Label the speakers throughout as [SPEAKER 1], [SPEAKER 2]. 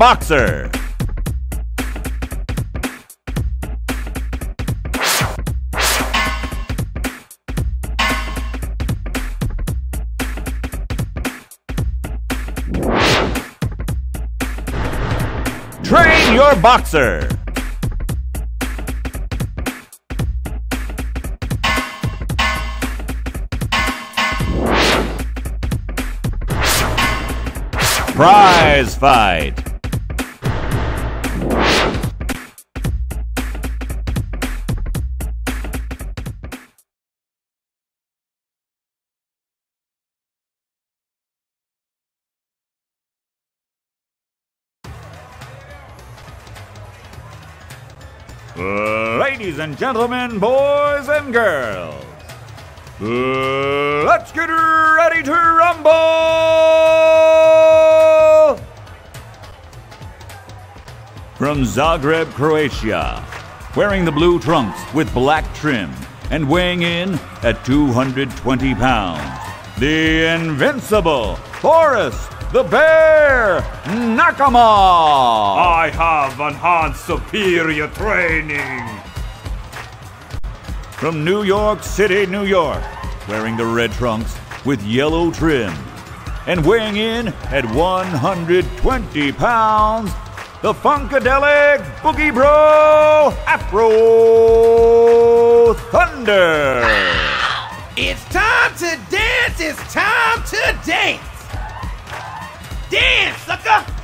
[SPEAKER 1] Boxer. Train your boxer. Prize fight. And gentlemen, boys and girls, let's get ready to rumble! From Zagreb, Croatia, wearing the blue trunks with black trim and weighing in at 220 pounds, the invincible Boris the Bear Knokimov!
[SPEAKER 2] I have enhanced superior training.
[SPEAKER 1] From New York City, New York, wearing the red trunks with yellow trim and weighing in at 120 pounds, the Funkadelic Boogie Bro Afro Thunder.
[SPEAKER 3] It's time to dance! It's time to dance! Dance, sucker!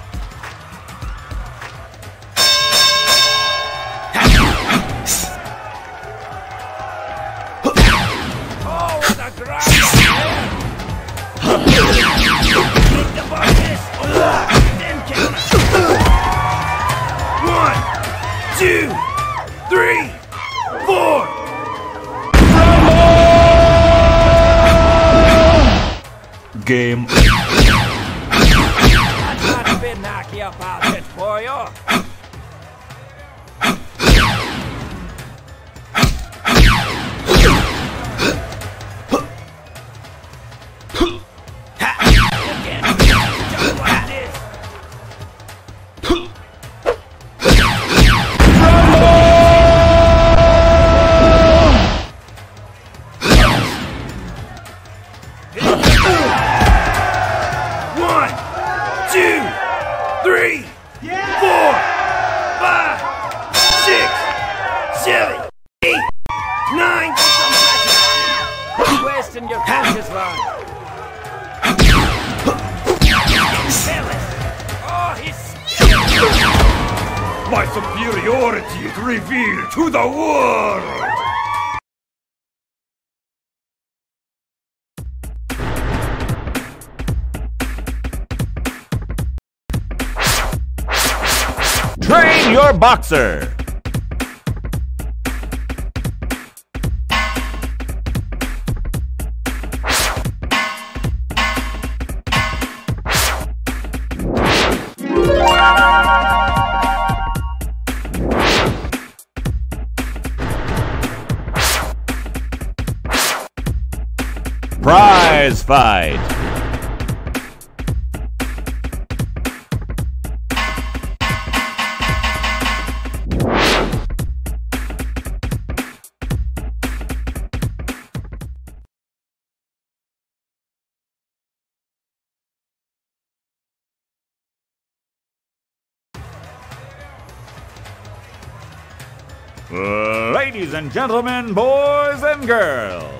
[SPEAKER 1] Ladies and gentlemen, boys and girls,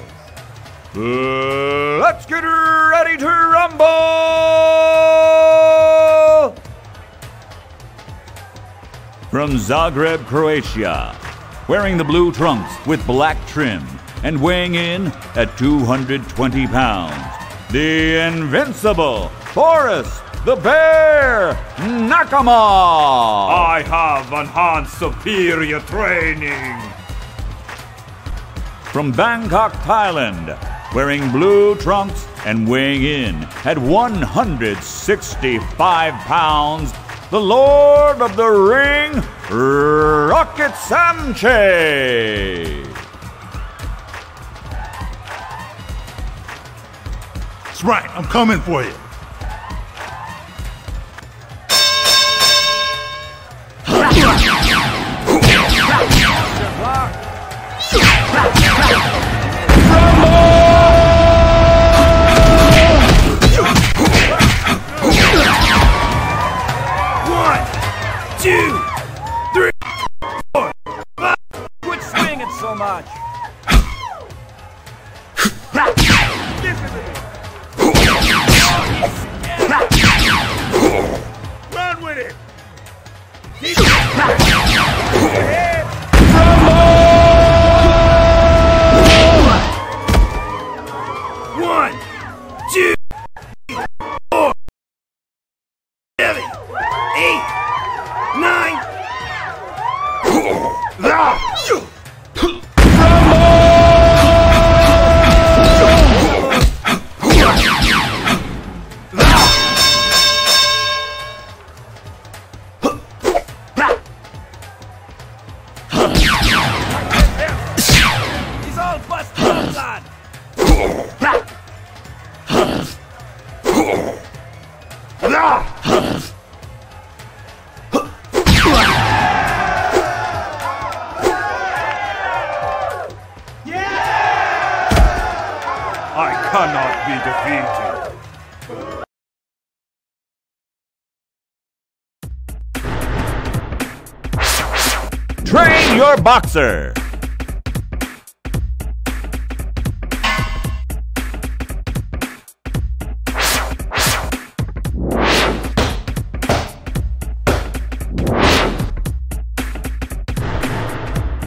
[SPEAKER 1] let's get ready to rumble! From Zagreb, Croatia, wearing the blue trunks with black trim and weighing in at 220 pounds, the invincible Boris the Bear Knokimov!
[SPEAKER 2] I have enhanced superior training.
[SPEAKER 1] from Bangkok, Thailand, wearing blue trunks and weighing in at 165 pounds, the Lord of the Ring, Rocket Samchay.
[SPEAKER 4] That's right, I'm coming for you.
[SPEAKER 3] Much.
[SPEAKER 2] Run with it.
[SPEAKER 1] boxer.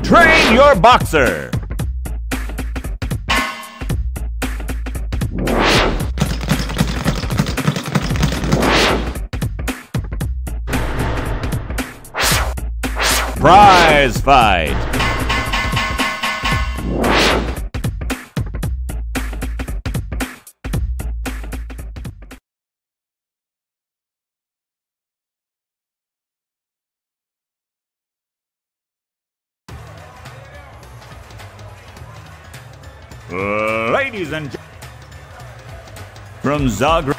[SPEAKER 1] Train your boxer. Ladies and gen- from Zagreb,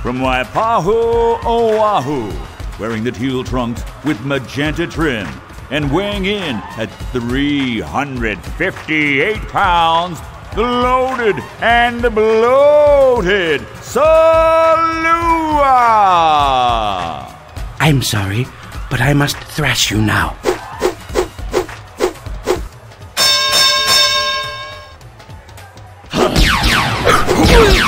[SPEAKER 1] from Waipahu, Oahu, wearing the teal trunks with magenta trim and weighing in at 358 pounds, the loaded and the bloated Salua!
[SPEAKER 4] I'm sorry, but I must thrash you now.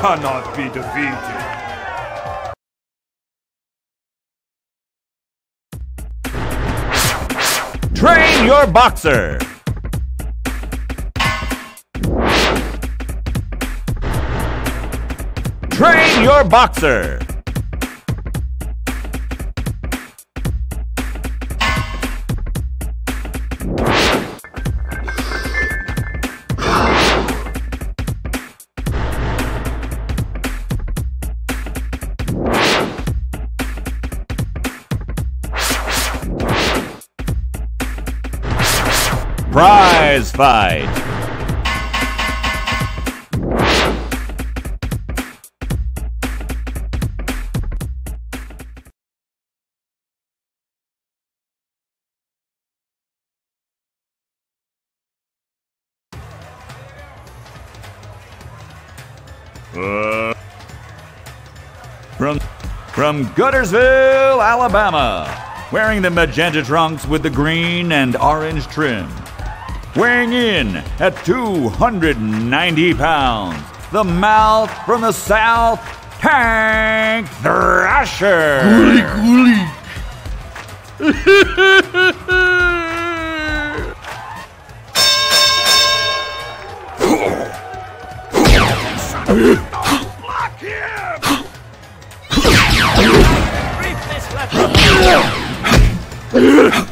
[SPEAKER 2] cannot be defeated.
[SPEAKER 1] Train your boxer! Train your boxer! Prize fight! Uh, from, from Goodersville, Alabama, wearing the magenta trunks with the green and orange trim. Weighing in at 290 pounds, the mouth from the south, Tank Thrasher.
[SPEAKER 2] Block him! One,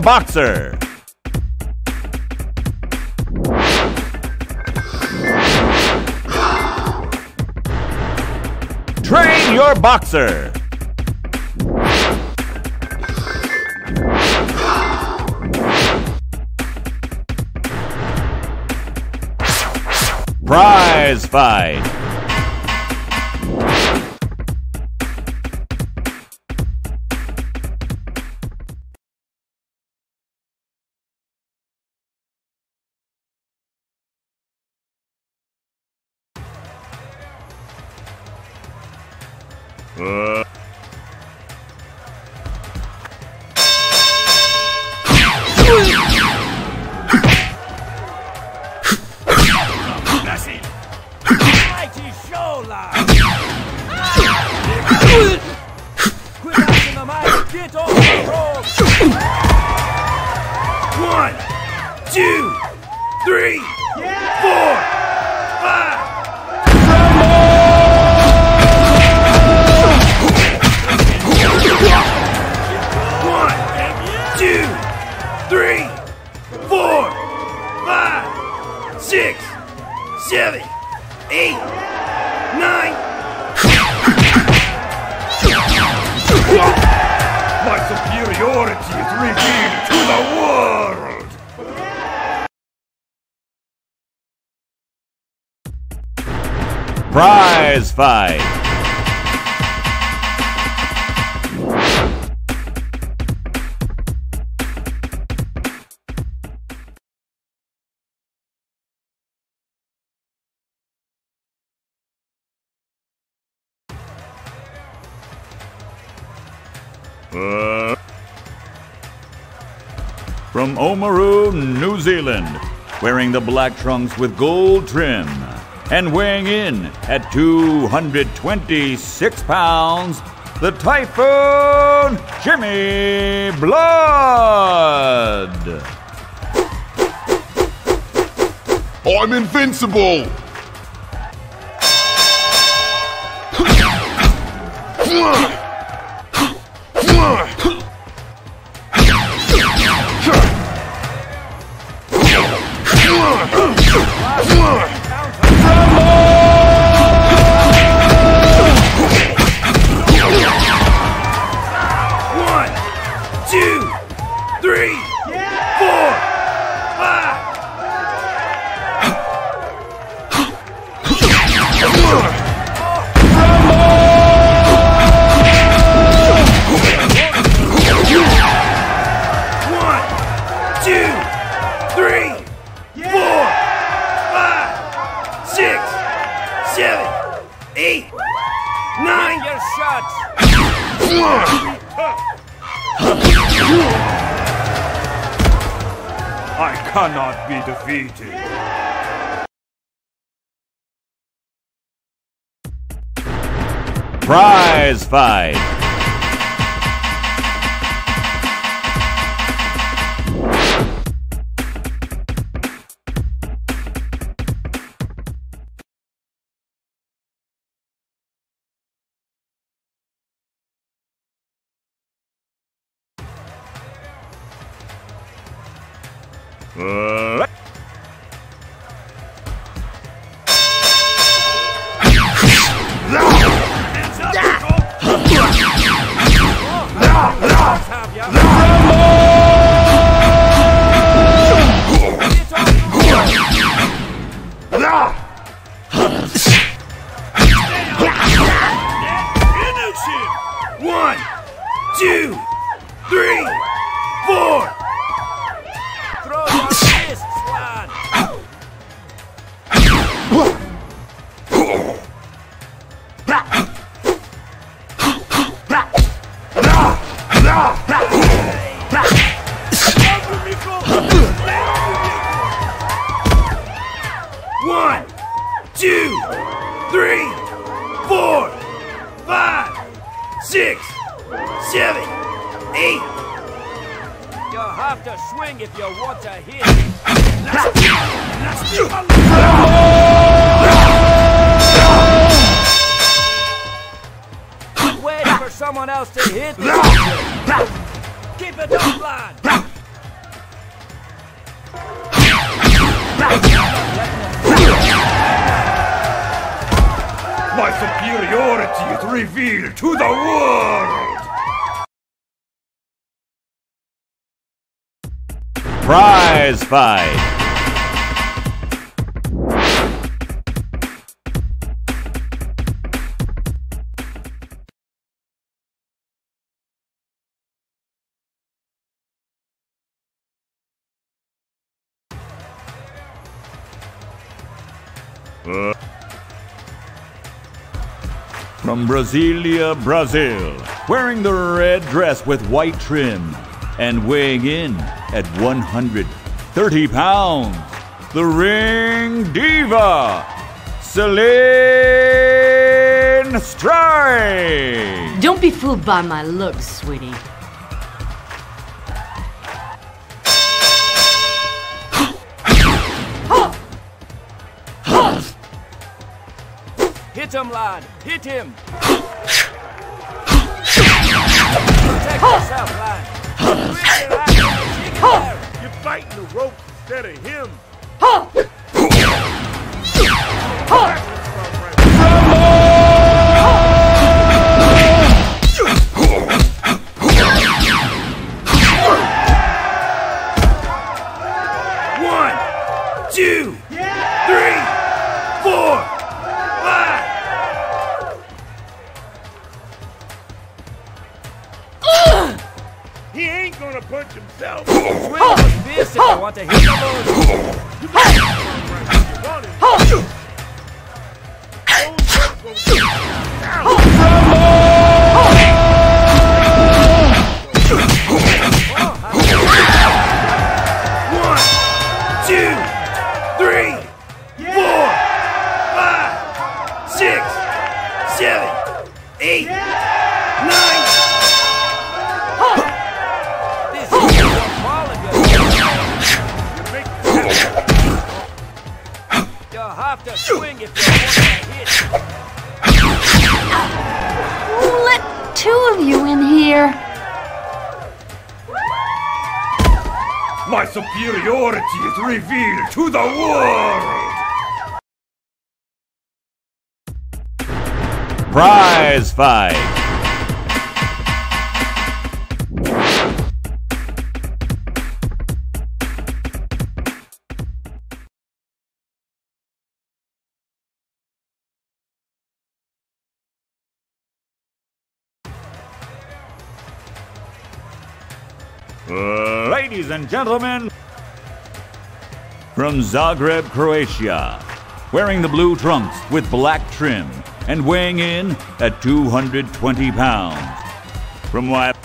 [SPEAKER 1] boxer. Train your boxer. Prize fight. From Oamaru, New Zealand, wearing the black trunks with gold trim and weighing in at 226 pounds, the Typhoon Jimmy Blood.
[SPEAKER 5] I'm invincible!
[SPEAKER 1] From Brasilia, Brazil, wearing the red dress with white trim and weighing in at 130 pounds, the ring diva, Selene Strike.
[SPEAKER 6] Don't be fooled by my looks, sweetie.
[SPEAKER 3] Hit him, lad. Hit him. Protect yourself, lad. Clear your act. Take it there.
[SPEAKER 2] You're biting the rope instead of him!
[SPEAKER 3] Swing those if you want to hit the.
[SPEAKER 2] Superiority is revealed to the world!
[SPEAKER 1] Prize fight. And gentlemen, from Zagreb, Croatia, wearing the blue trunks with black trim and weighing in at 220 pounds. From what?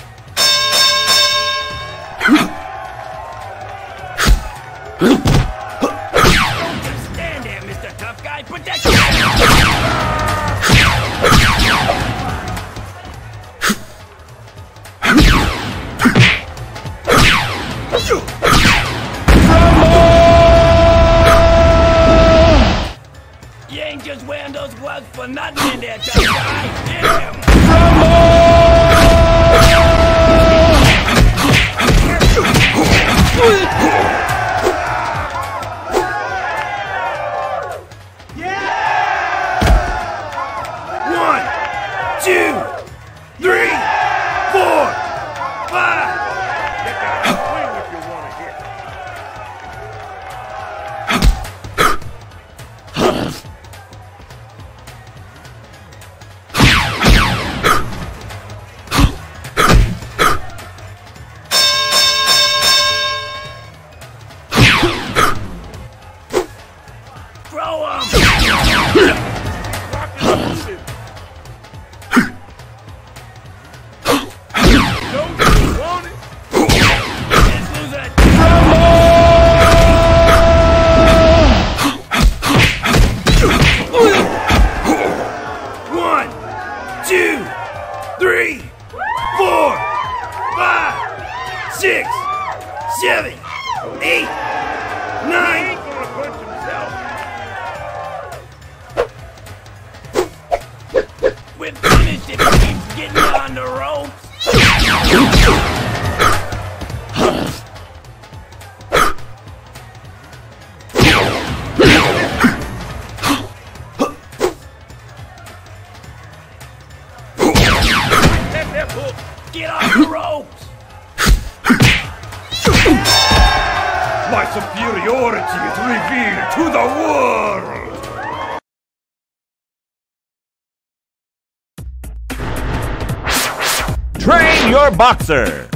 [SPEAKER 1] Boxer.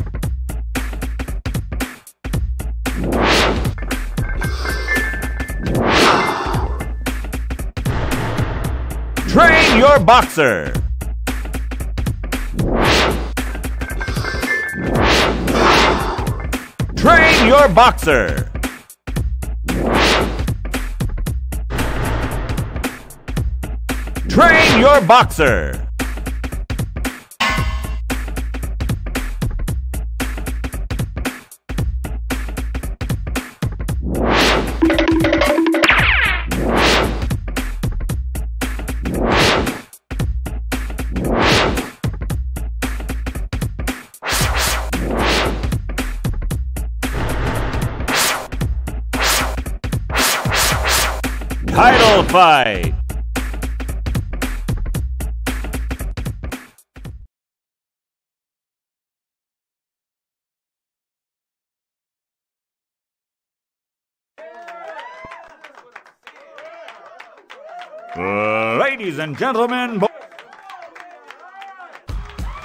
[SPEAKER 1] Train your boxer. Train your boxer. Train your boxer. And gentlemen,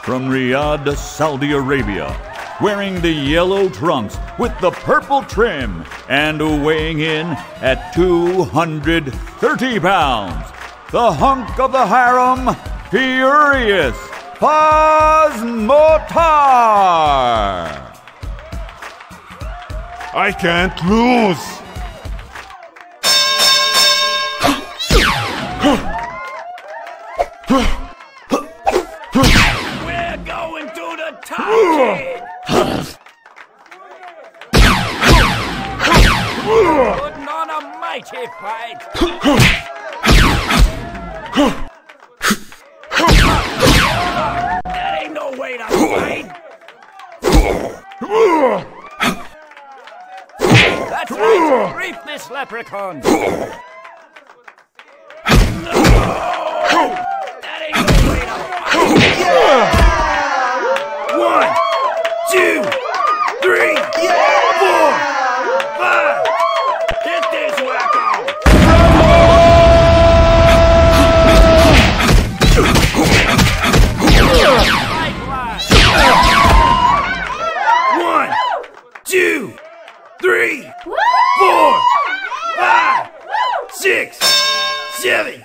[SPEAKER 1] from Riyadh, to Saudi Arabia, wearing the yellow trunks with the purple trim and weighing in at 230 pounds, the hunk of the harem, Furious Faz Motar.
[SPEAKER 5] I can't lose.
[SPEAKER 3] A fight! that ain't no way to fight! That's right! Reap this leprechaun! Seven,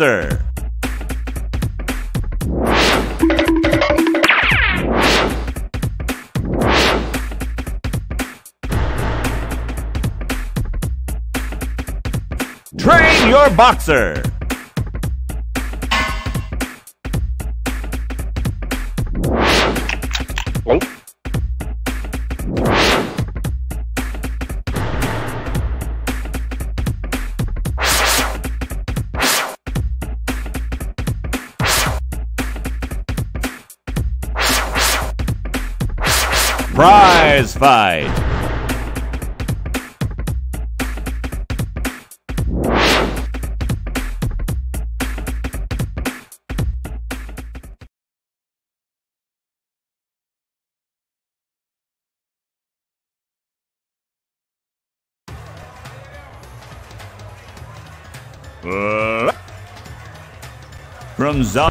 [SPEAKER 1] boxer. Train your boxer. Fight. From.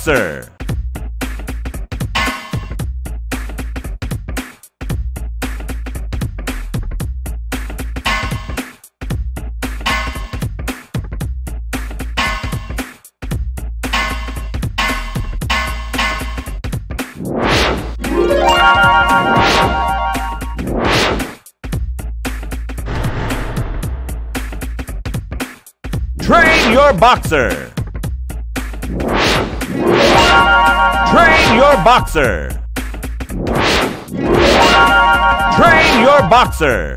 [SPEAKER 1] Boxer. Train your boxer. Your boxer. Train your boxer.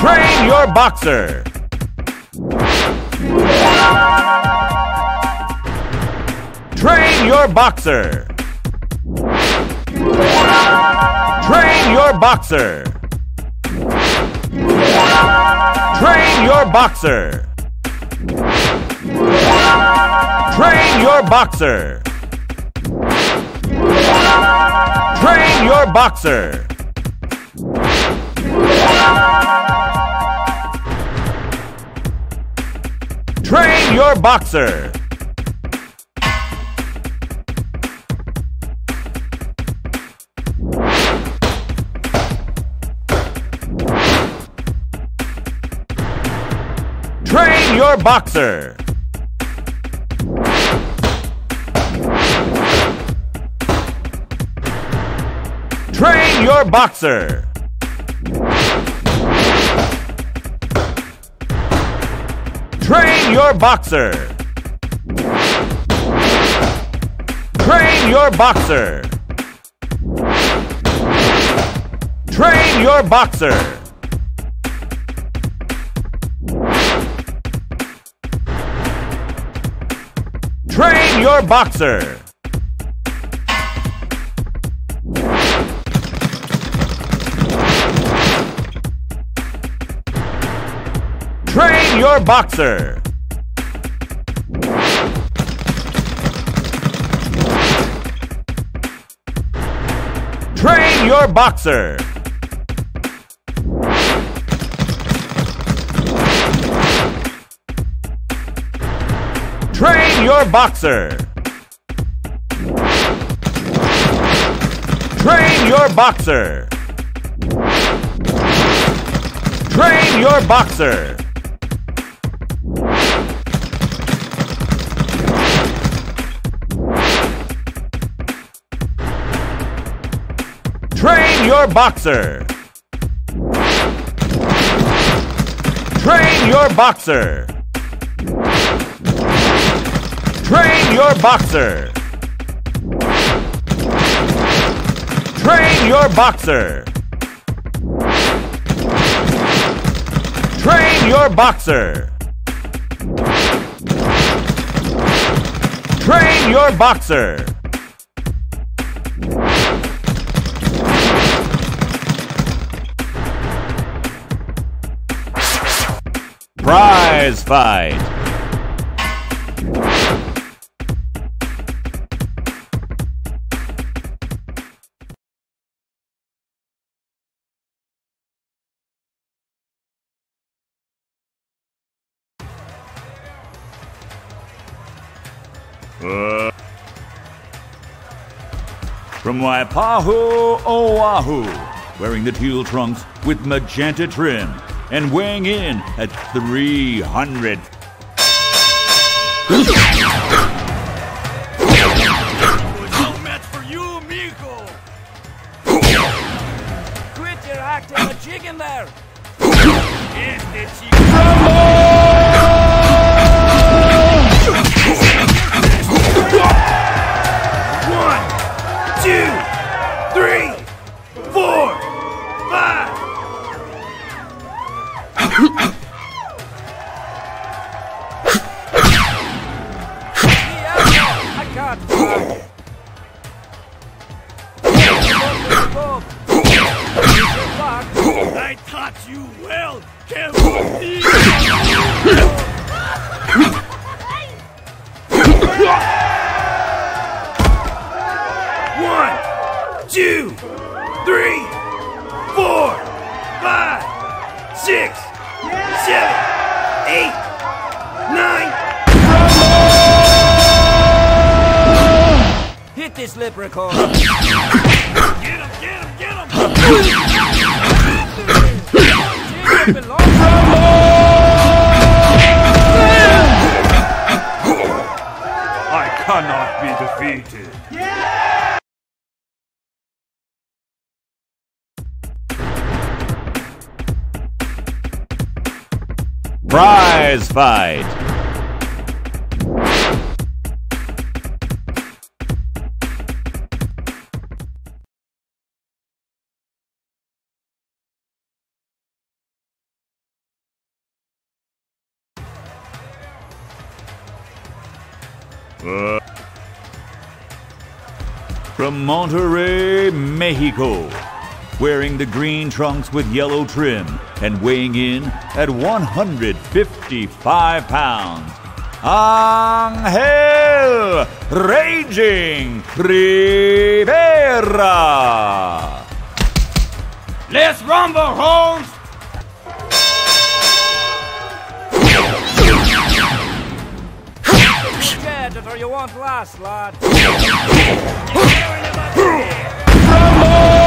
[SPEAKER 1] Train your boxer. Train your boxer. Train your boxer. Train your boxer. Train your boxer. Train your boxer. Train your boxer. Train your boxer. Your boxer. Train your boxer. Train your boxer. Train your boxer. Train your boxer. Train your boxer. Train your boxer. Train your boxer. Train your boxer. Train your boxer. Train your boxer. Train your boxer. Train your boxer. Train your boxer. Train your boxer. Train your boxer. Prize fight. Uh. From Waipahu, Oahu, wearing the teal trunks with magenta trim and weighing in at 300.
[SPEAKER 3] No match for you, Miko! Quit your acting!
[SPEAKER 2] One, two,
[SPEAKER 1] Prize fight. Uh. From Monterrey, Mexico, wearing the green trunks with yellow trim and weighing in at 155 pounds. Angel Raging Rivera.
[SPEAKER 3] Let's rumble, Holmes! Scared or you won't last, lad. Put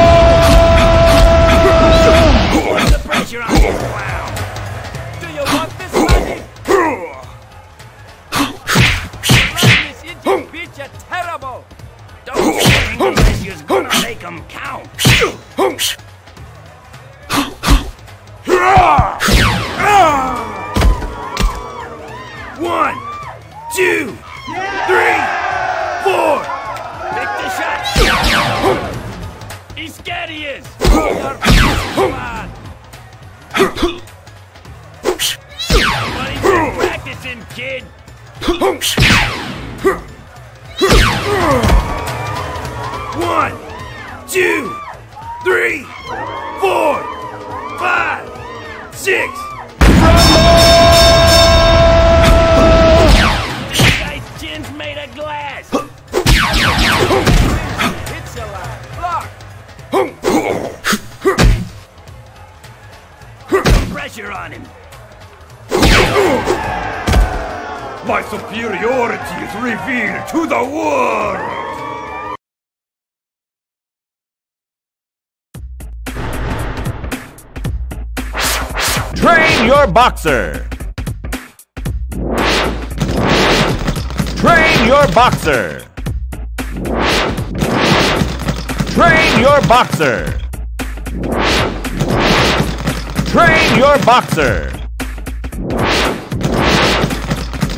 [SPEAKER 3] on this clown. Do you want this money? Bitch are terrible. Don't you're gonna make 'em count.
[SPEAKER 2] One, two, three, four.
[SPEAKER 3] Pick the shot. He's scared he is. Practicing, kid.
[SPEAKER 2] One, two, three, four, five, six.
[SPEAKER 3] This pressure on him.
[SPEAKER 2] My superiority is revealed to the world.
[SPEAKER 1] Train your boxer. Train your boxer. Train your boxer. Train your boxer.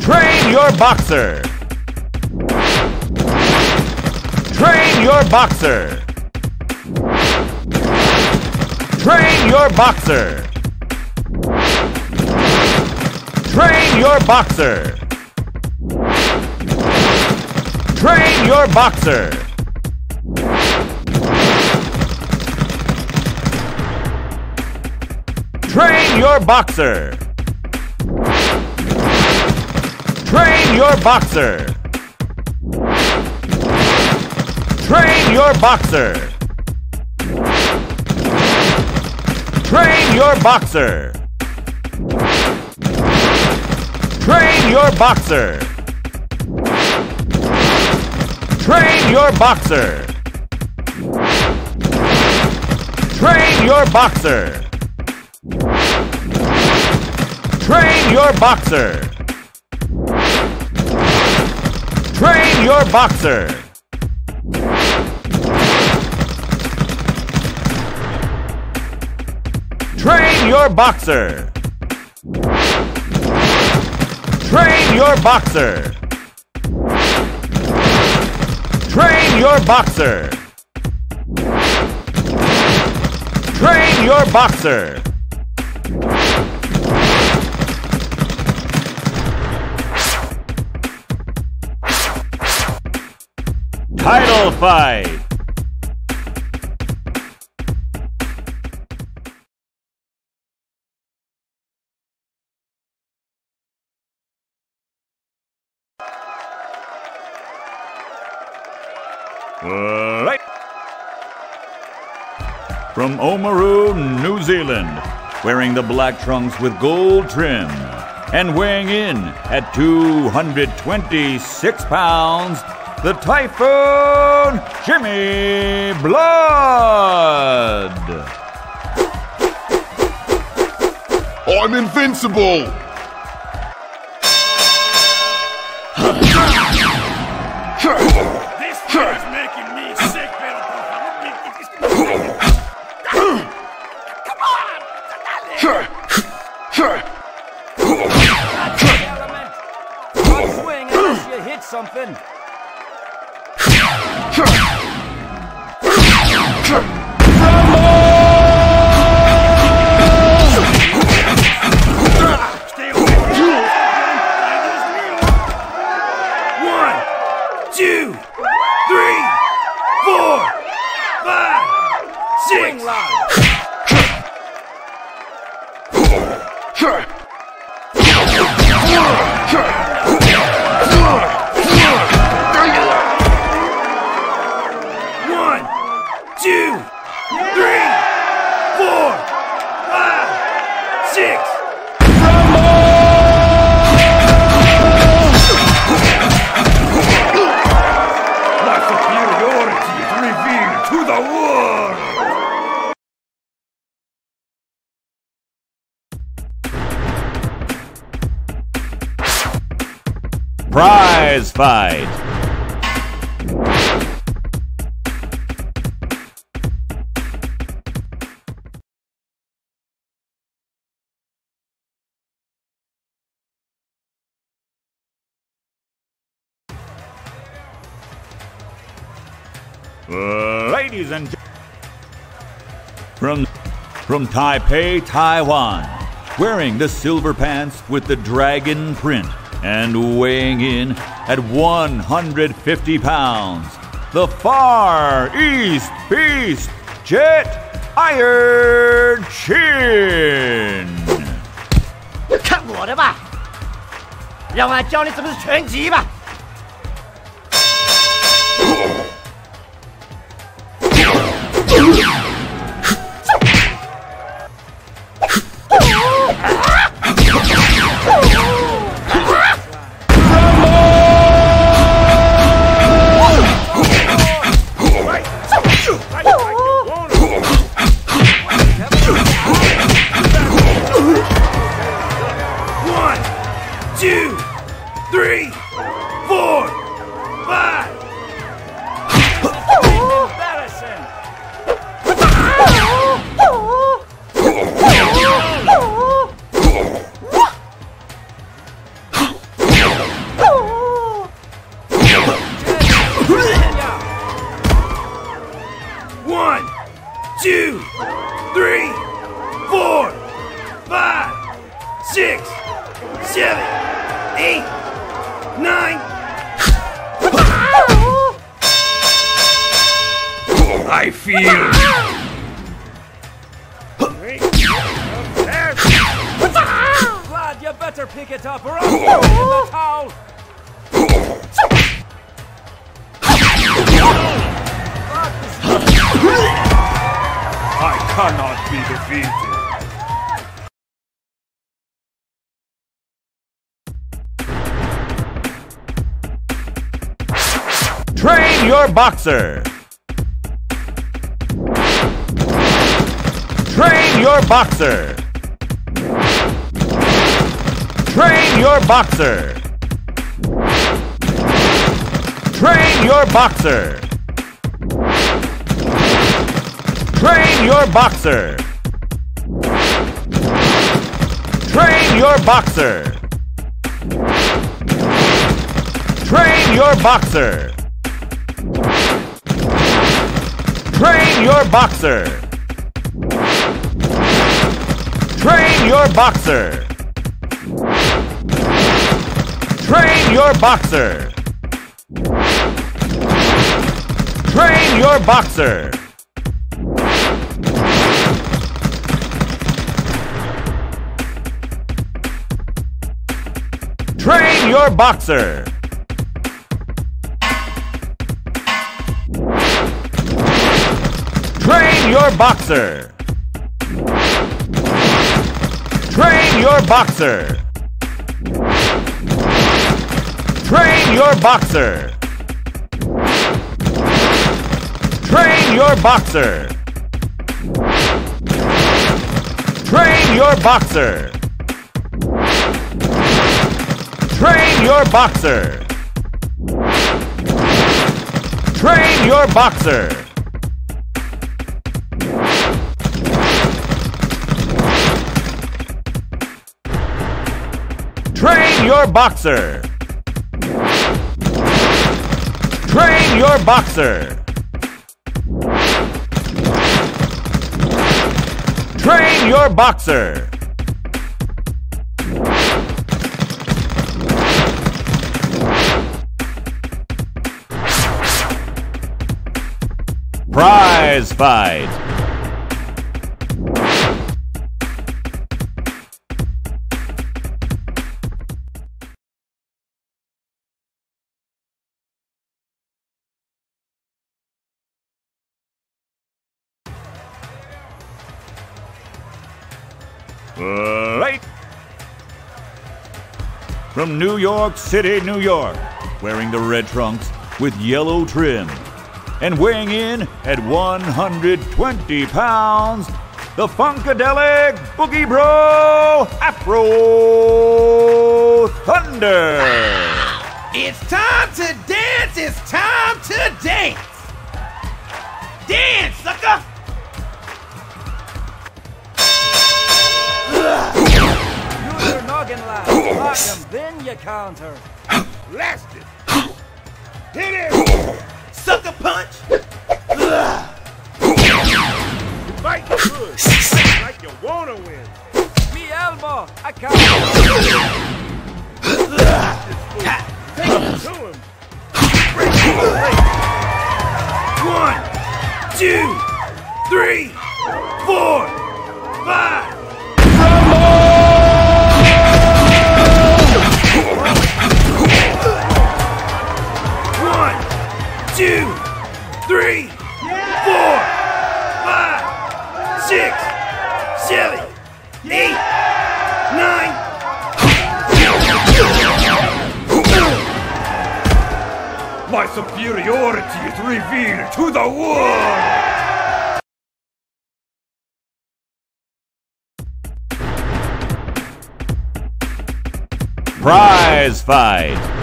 [SPEAKER 1] Train your boxer. Train your boxer. Train your boxer. Train your boxer. Train your boxer. Train your boxer. Train your boxer. Train your boxer. Train your boxer. Train your boxer. Train your boxer. Train your boxer. Train your boxer. Train your boxer. Train your boxer. Train your boxer. Train your boxer. Train your boxer. Title fight. Right. From Oamaru, New Zealand, wearing the black trunks with gold trim, and weighing in at 226 pounds, the Typhoon Jimmy Blood.
[SPEAKER 5] I'm invincible!
[SPEAKER 2] This is making me sick, pero por favor,
[SPEAKER 3] Element. Don't swing unless you hit something.
[SPEAKER 1] Prize fight. Ladies and from from Taipei, Taiwan, wearing the silver pants with the dragon print and weighing in at 150 pounds, the Far East Beast, Jet Iron Chin.
[SPEAKER 3] 看我的吧，让我来教你什么是拳击吧。
[SPEAKER 1] boxer. Train your boxer. Train your boxer. Train your boxer. Train your boxer. Train your boxer. Train your boxer. Train your boxer. Train your boxer. Train your boxer. Train your boxer. Train your boxer. Train your boxer. Train your boxer. Train your boxer. Train your boxer. Train your boxer. Train your boxer. Train your boxer. Train your boxer. Train your boxer. Train your boxer. Prize fight. Fight. From New York City, New York, wearing the red trunks with yellow trim, and weighing in at 120 pounds, the Funkadelic Boogie Bro Afro Thunder.
[SPEAKER 3] It's time to dance. It's time to dance. Dance, sucker. Use your noggin, lad. Lock him, then you counter.
[SPEAKER 2] Blast it. Hit it.
[SPEAKER 3] Sucker punch.
[SPEAKER 2] Fight good. like you wanna win.
[SPEAKER 3] Me elbow. I count.
[SPEAKER 2] Take it to him.
[SPEAKER 3] One, two, three, four, five.
[SPEAKER 4] Superiority is revealed to the world!
[SPEAKER 1] Prize fight.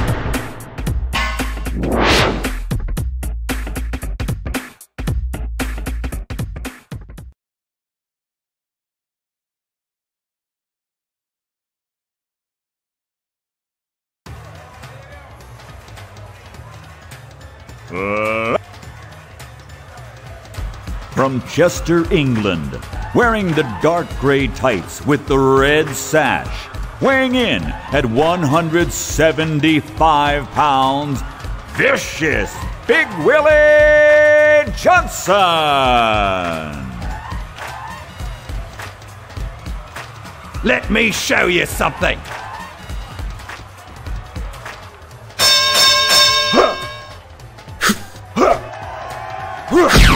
[SPEAKER 1] From Chester, England, wearing the dark gray tights with the red sash, weighing in at 175 pounds, vicious Big Willy Johnson.
[SPEAKER 3] Let me show you something.
[SPEAKER 1] Your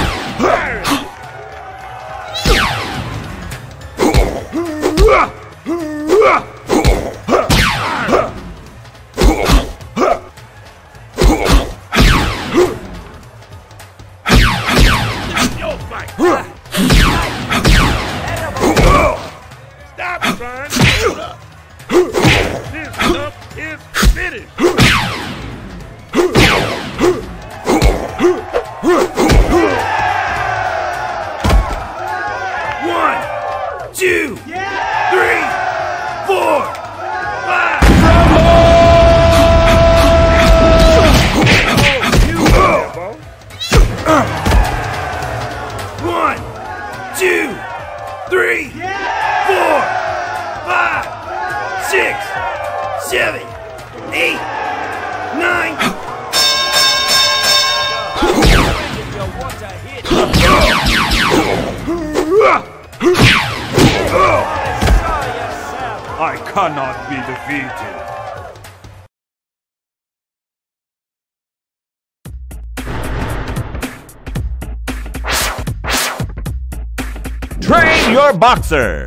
[SPEAKER 1] boxer.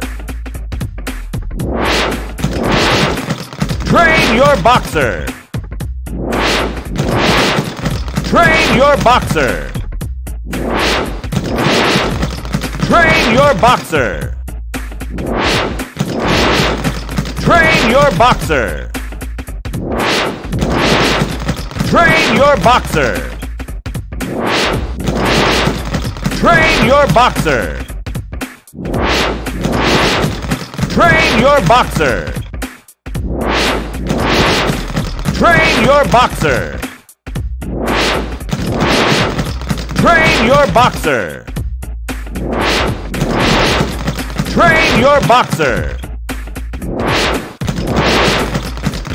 [SPEAKER 1] Train your boxer. Train your boxer. Train your boxer. Train your boxer. Train your boxer. Train your boxer. Train your boxer. Train your boxer. Train your boxer. Train your boxer.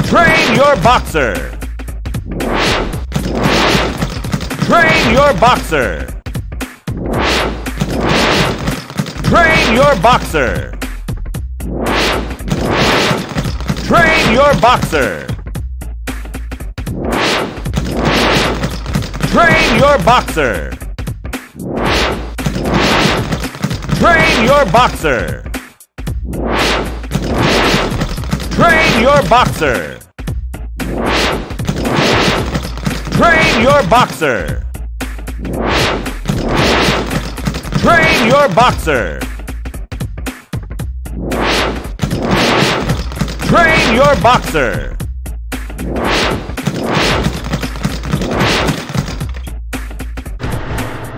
[SPEAKER 1] Train your boxer. Train your boxer. Train your boxer. Train your boxer. Train your boxer. Train your boxer. Train your boxer. Train your boxer. Train your boxer. Train your boxer.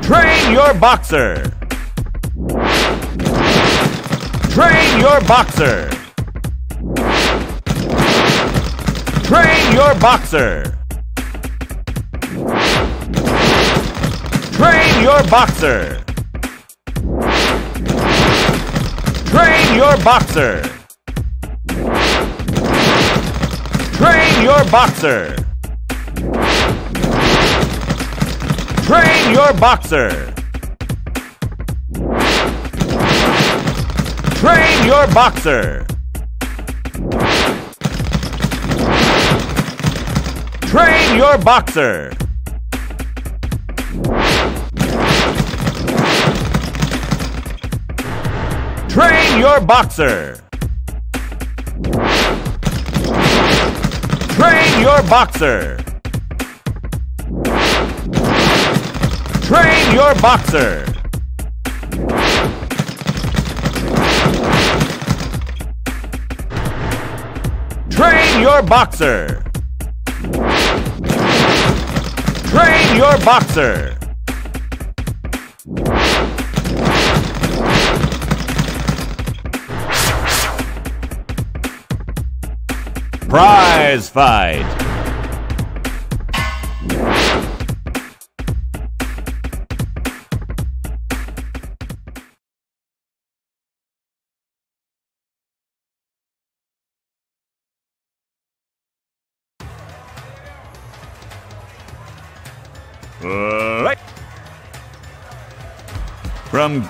[SPEAKER 1] Train your boxer. Train your boxer. Train your boxer. Train your boxer. Train your boxer. Train your boxer. Train your boxer. Train your boxer. Train your boxer. Train your boxer. Train your boxer. Train your boxer. Train your boxer. Train your boxer. prize fight. Right. From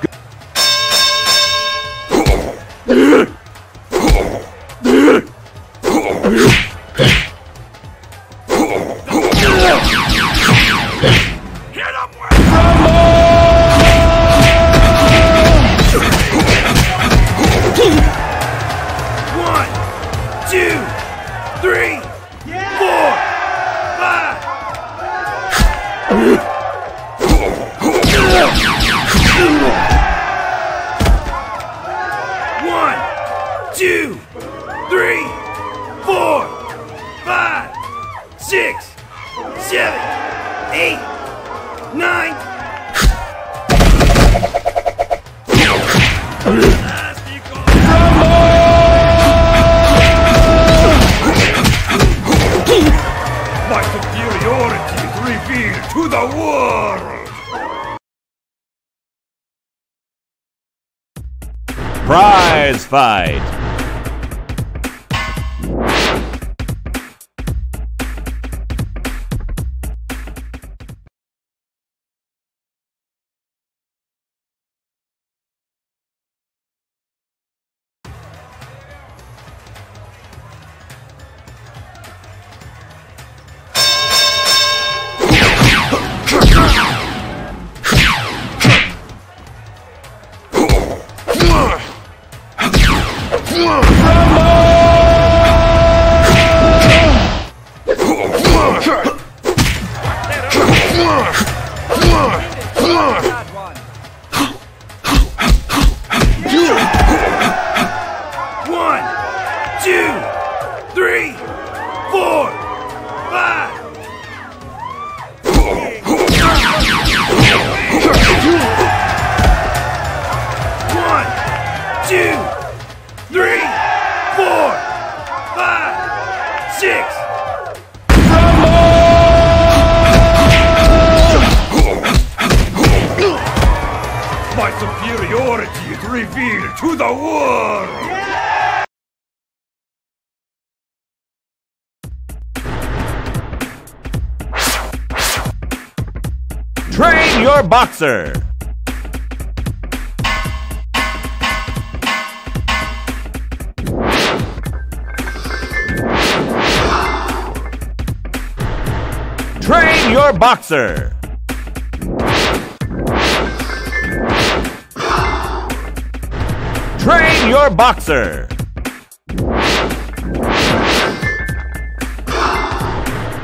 [SPEAKER 1] Train your boxer.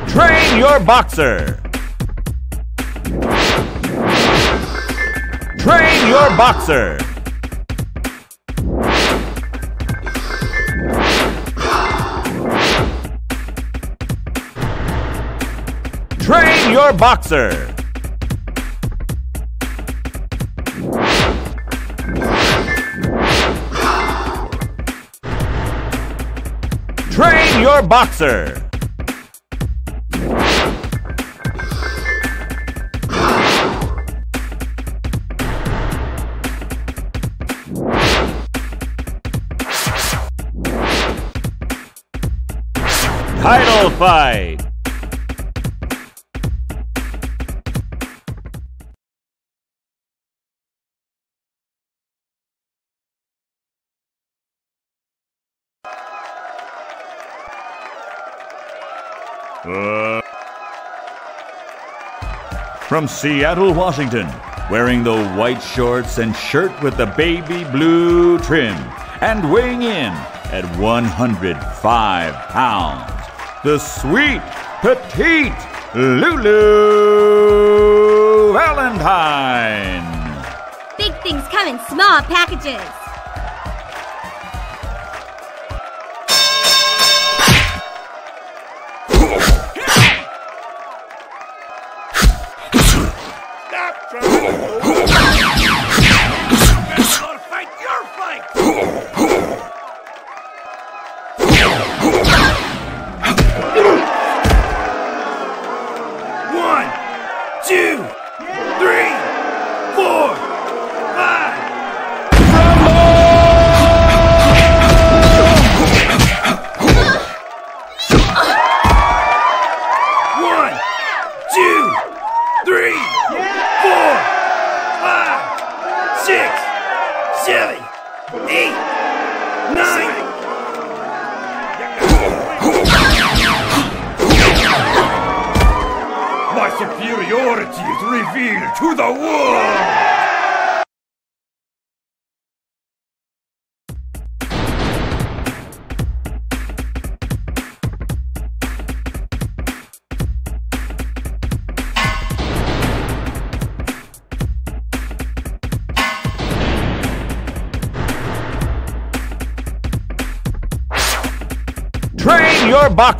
[SPEAKER 1] Train your boxer. Train your boxer. Your boxer. Train your boxer. Title fight. From Seattle, Washington, wearing the white shorts and shirt with the baby blue trim, and weighing in at 105 pounds, the sweet, petite Lulu Valentine.
[SPEAKER 7] Big things come in small packages.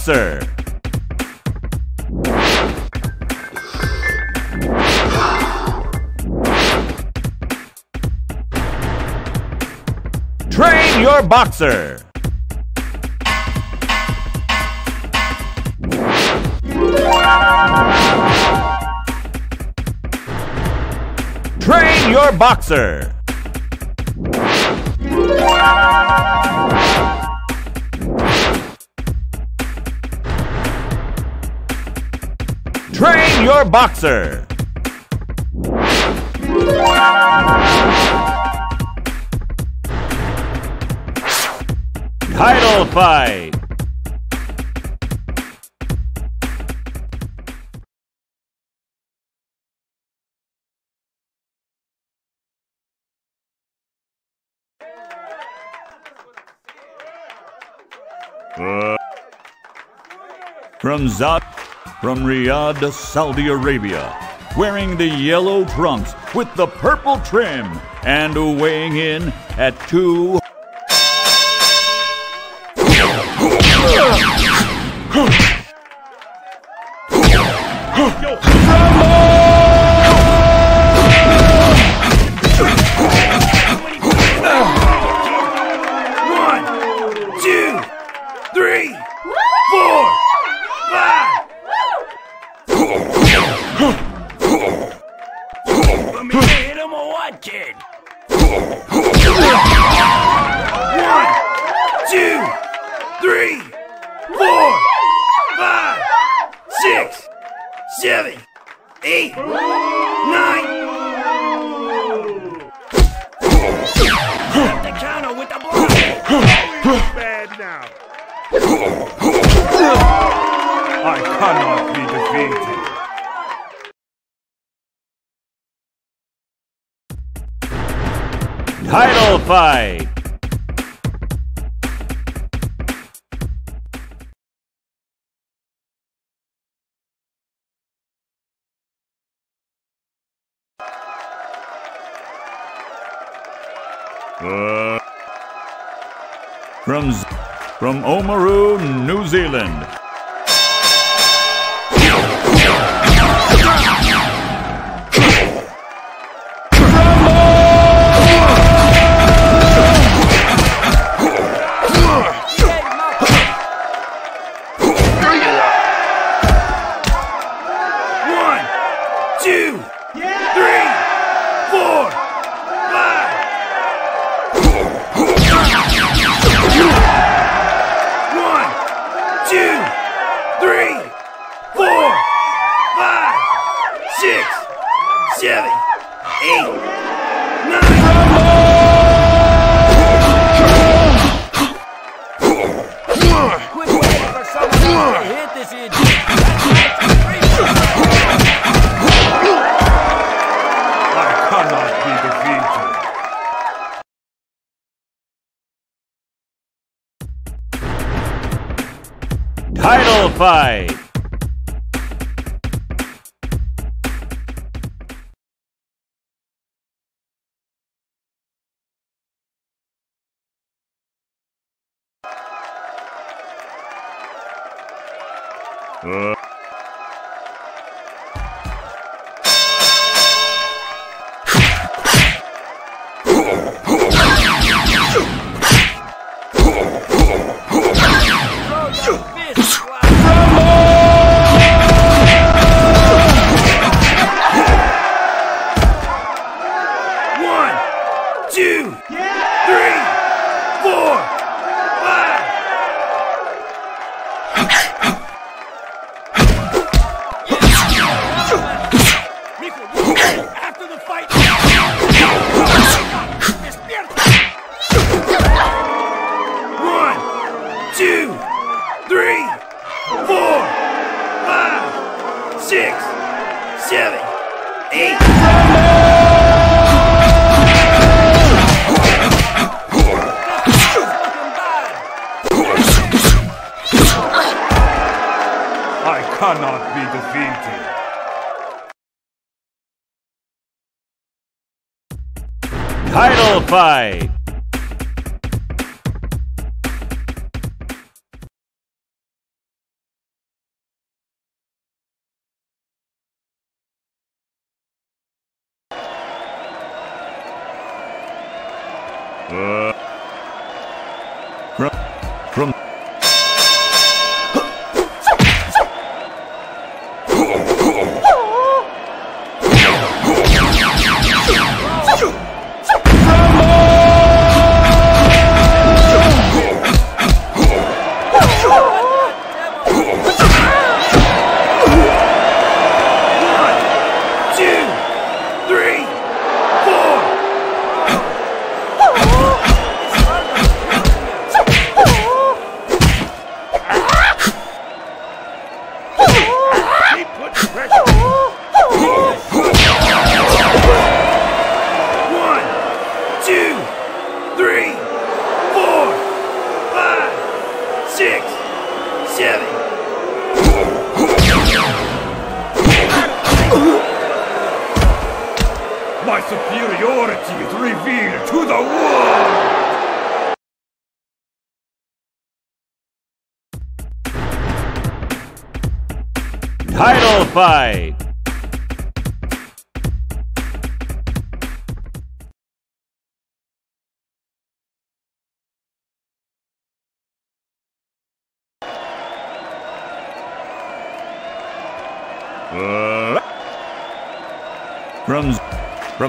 [SPEAKER 1] Train your boxer. Train your boxer. boxer. Title fight. From Zabi from Riyadh to Saudi Arabia, wearing the yellow trunks with the purple trim and weighing in at two. From Oamaru, New Zealand.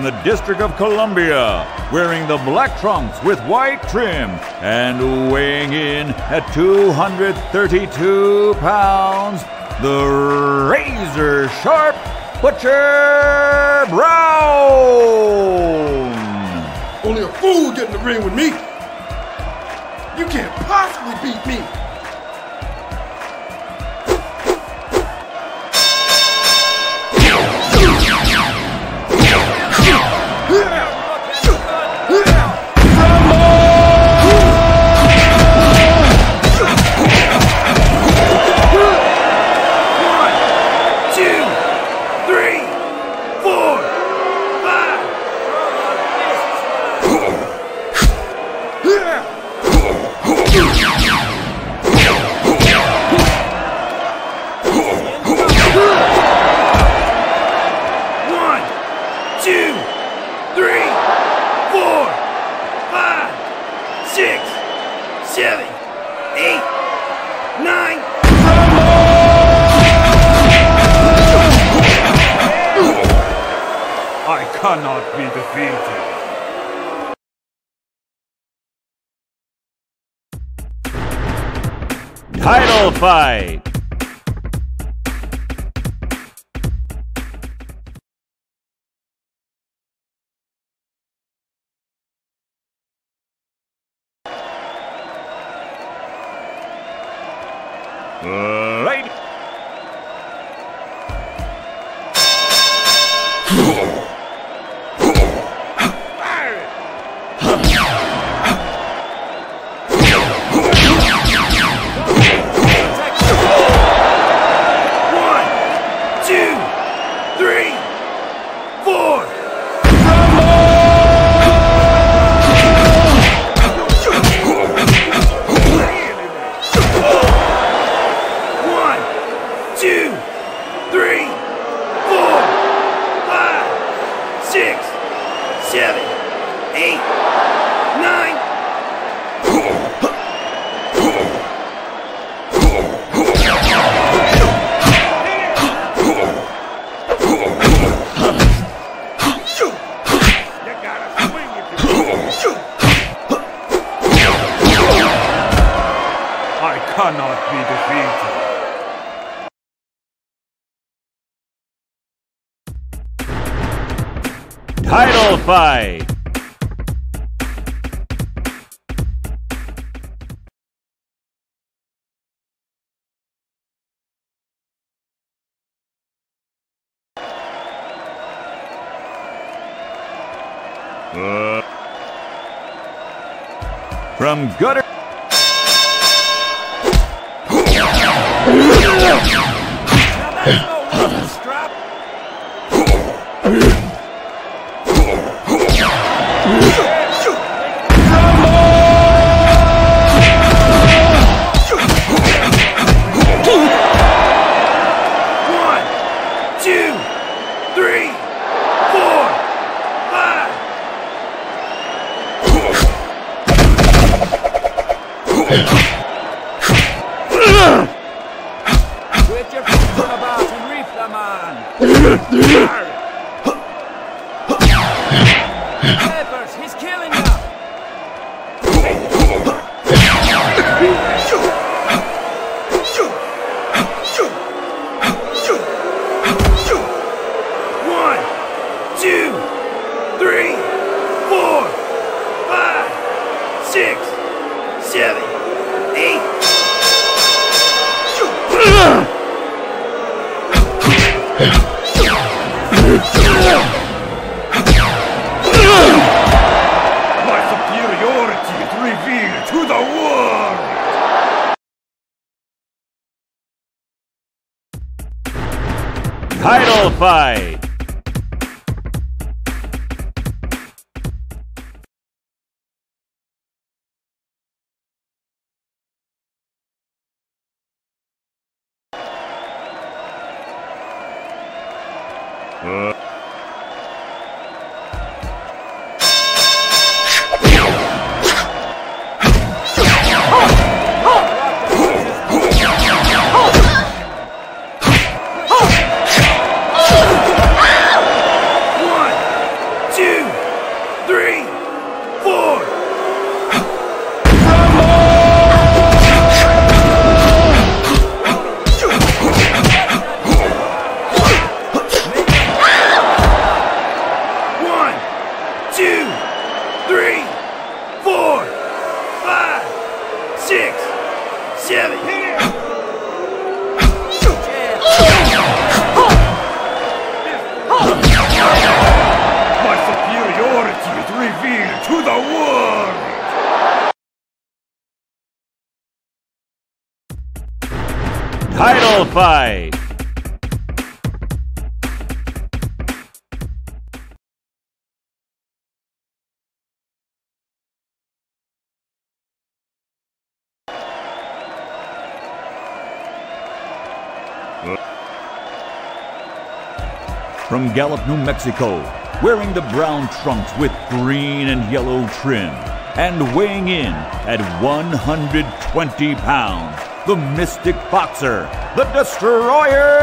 [SPEAKER 1] From
[SPEAKER 8] the
[SPEAKER 1] District of Columbia, wearing the black trunks with white trim and weighing in at 232 pounds, the razor sharp Butcher Brown.
[SPEAKER 3] Only a fool get in the ring with me. You can't possibly beat me.
[SPEAKER 1] Fight. From gutter. From Gallup, New Mexico, wearing the brown trunks with green and yellow trim, and weighing in at 120 pounds, the Mystic Boxer, the Destroyer,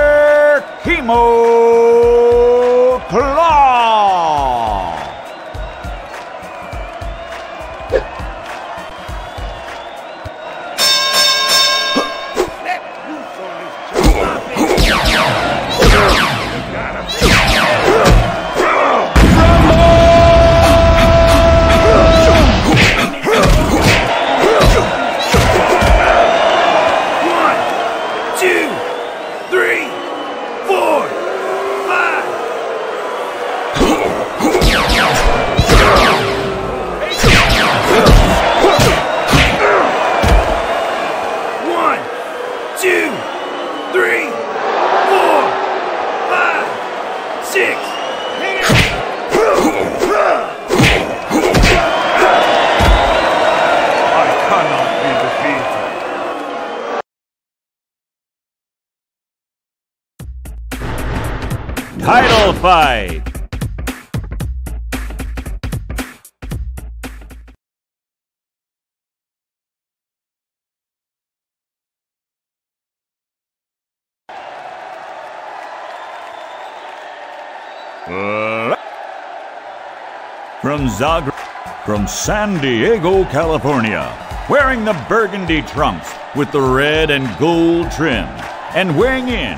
[SPEAKER 1] From Zagreb, from San Diego, California, wearing the burgundy trunks with the red and gold trim, and weighing in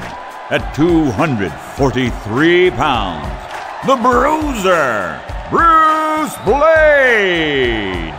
[SPEAKER 1] at 243 pounds, the Bruiser, Bruce Blade.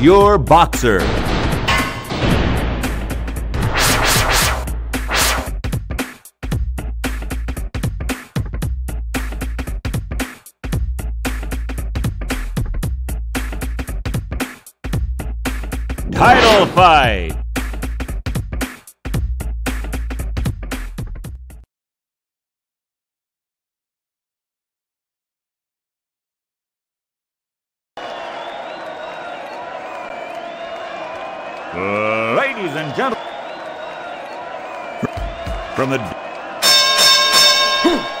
[SPEAKER 9] Your boxer. From the
[SPEAKER 1] hmm.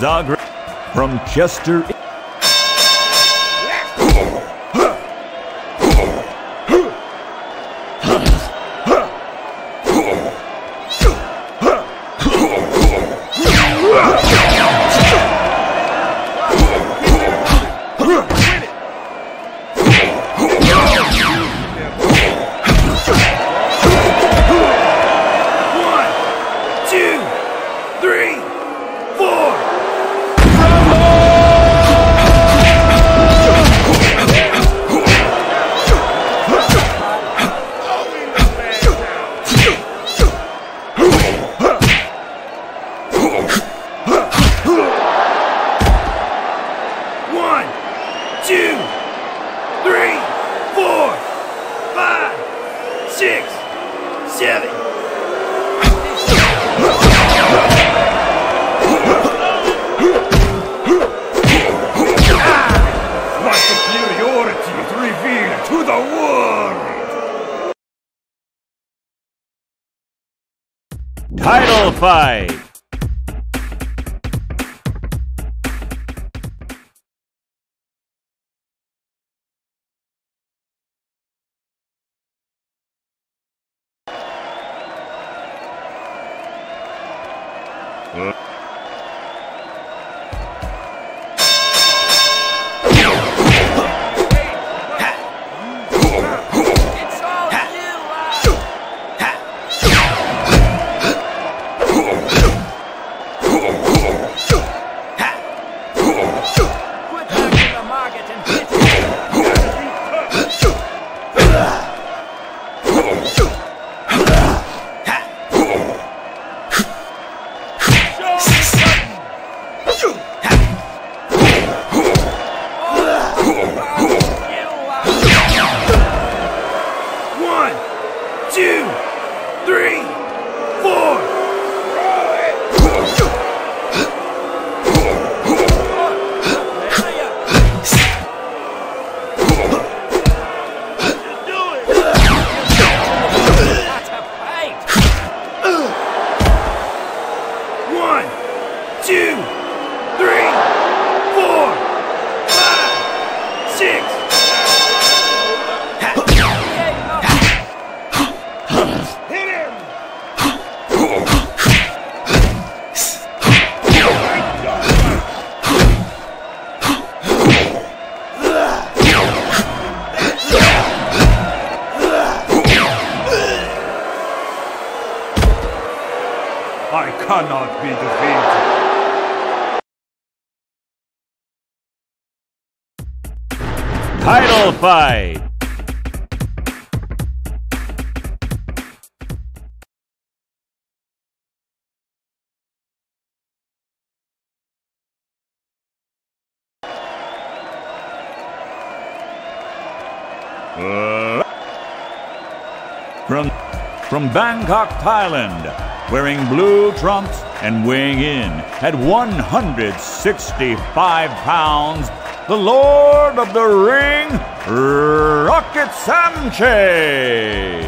[SPEAKER 1] Zagreb, from Chester, Title. From, from Bangkok, Thailand, wearing blue trunks and weighing in at 165 pounds, the Lord of the Ring, Rocket Samchay.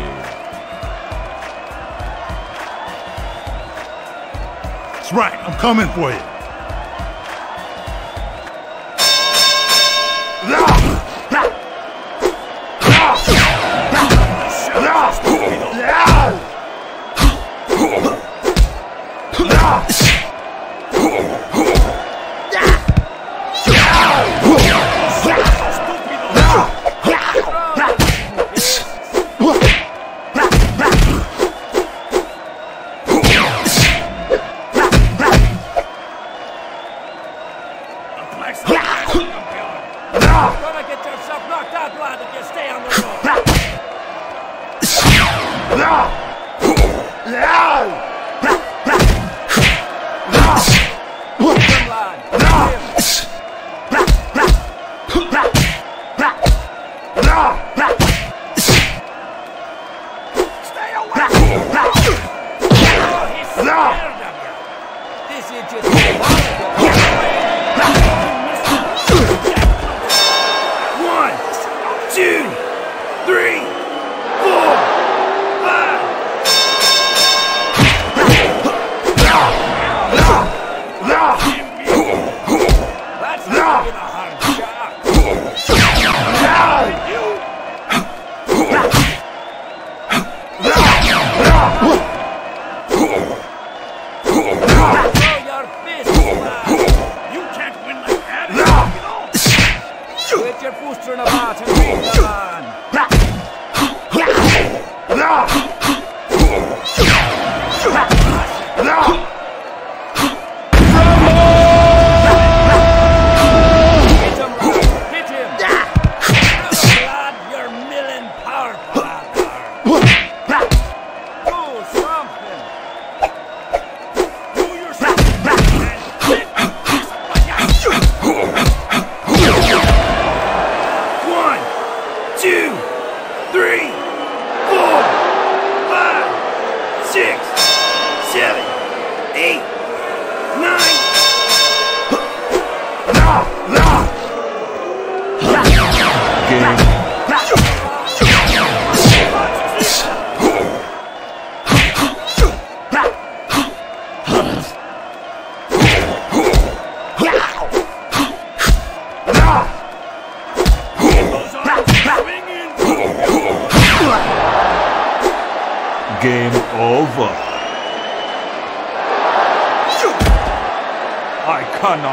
[SPEAKER 2] That's right, I'm coming for you.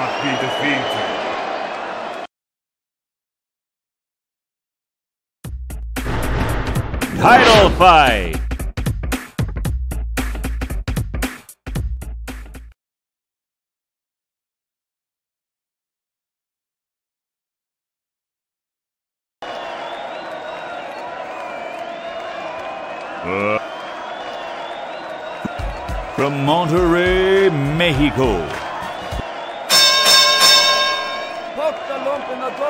[SPEAKER 2] cannot be defeated.
[SPEAKER 1] Title fight! Uh. From Monterrey, Mexico.
[SPEAKER 3] in the goal.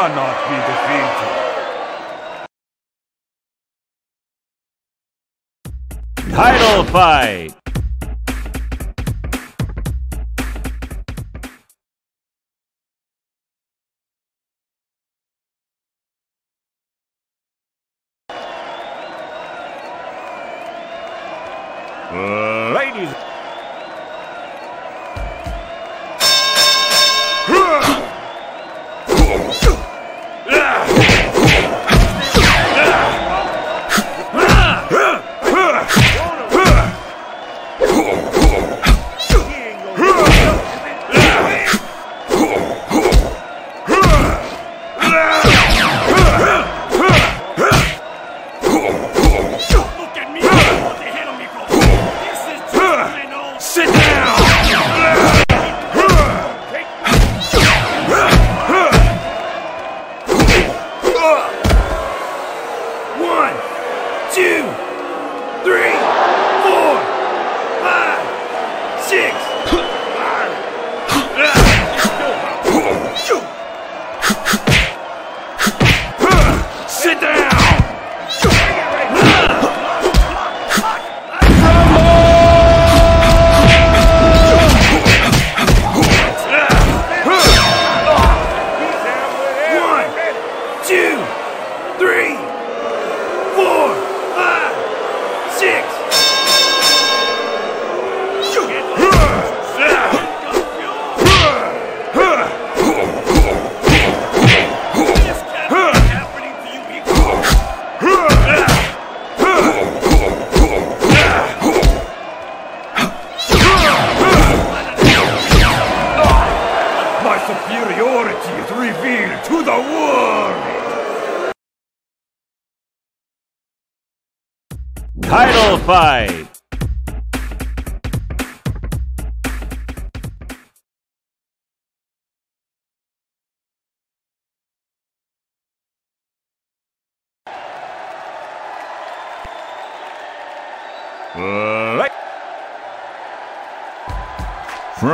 [SPEAKER 3] cannot be defeated.
[SPEAKER 1] Title fight!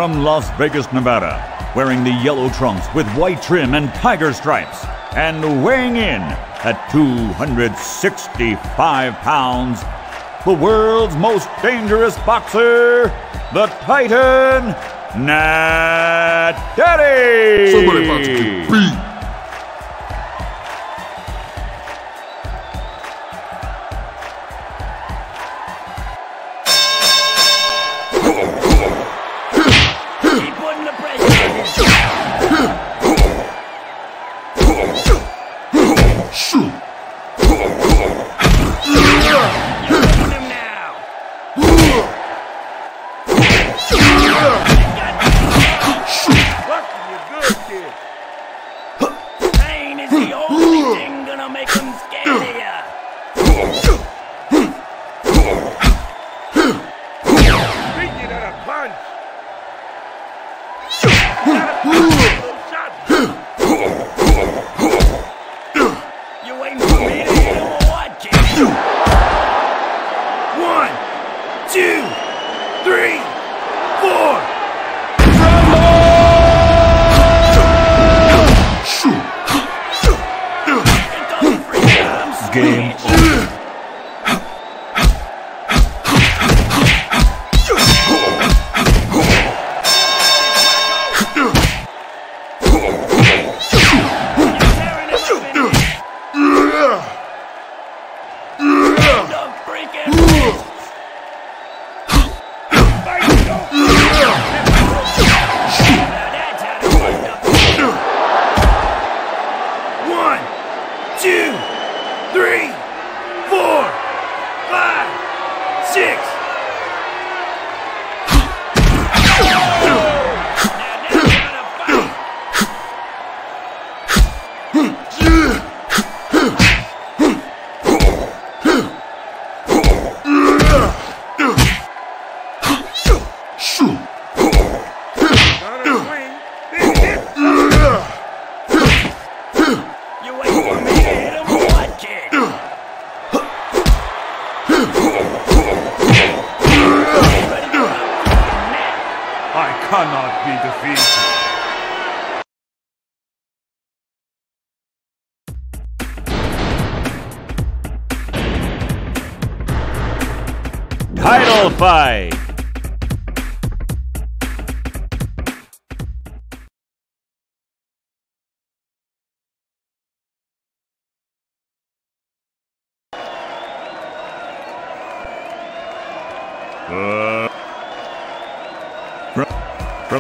[SPEAKER 1] from Las Vegas, Nevada, wearing the yellow trunks with white trim and tiger stripes, and weighing in at 265 pounds, the world's most dangerous boxer, the Titan, Nat Daddy.
[SPEAKER 5] Somebody about to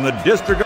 [SPEAKER 3] the
[SPEAKER 9] district.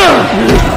[SPEAKER 9] 啊！